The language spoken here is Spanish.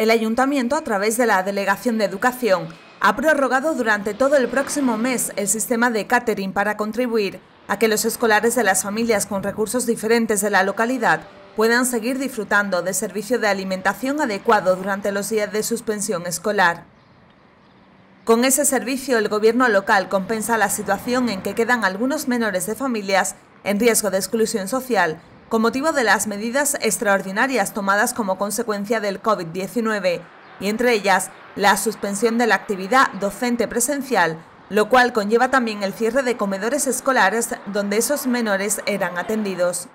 el Ayuntamiento, a través de la Delegación de Educación, ha prorrogado durante todo el próximo mes el sistema de catering para contribuir a que los escolares de las familias con recursos diferentes de la localidad puedan seguir disfrutando de servicio de alimentación adecuado durante los días de suspensión escolar. Con ese servicio, el gobierno local compensa la situación en que quedan algunos menores de familias en riesgo de exclusión social con motivo de las medidas extraordinarias tomadas como consecuencia del COVID-19 y entre ellas la suspensión de la actividad docente presencial, lo cual conlleva también el cierre de comedores escolares donde esos menores eran atendidos.